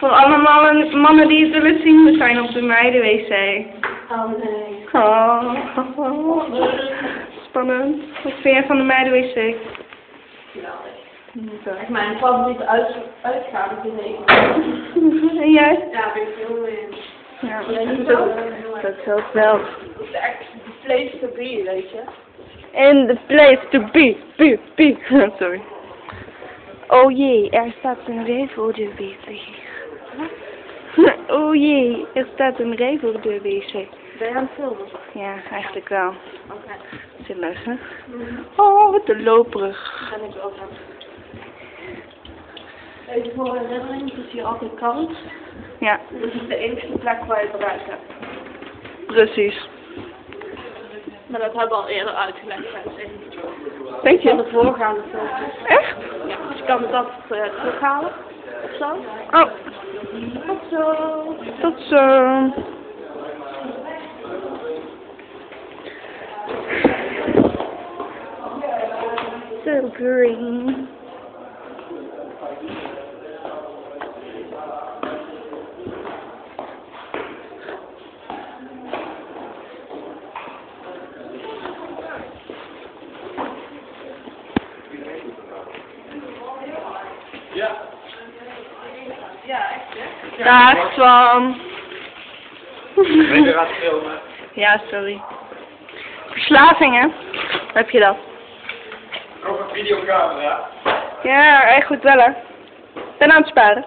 Voor alle mannen, mannen die het willen zien, we zijn op de meidenwc. Oh nee. Oh. Spannend. Wat vind jij van de meidenwc? Geweldig. Echt mijn favoriete uit, uitgave in de week. En jij? Ja, ben ik heel mee. Ja, dat, dat helpt wel. Het is echt de place to be, weet je. In the place to be, be, be. Sorry. Oh jee, er staat een rij voor de wc. Oh jee, er staat een rij voor de wc. Ben je aan het filmen? Ja, eigenlijk wel. Oké. Zielig, hè? Oh, wat een loperig. Ben ik ook. Even voor herinnering, het is hier altijd koud. Ja, Dit is de enige plek waar je bereik hebt. precies. Maar dat hebben we al eerder uitgelegd een Denk van je? de voorgaande filmpjes. Echt? Ja, dus je kan het altijd uh, terughalen. Of zo. Oh, To? So green. Dag, Swan. Ben je gaat filmen? Ja, sorry. Verslaving, hè? Heb je dat? Nog een videocamera. Ja, echt goed wel, hè? Ben aan het sparen.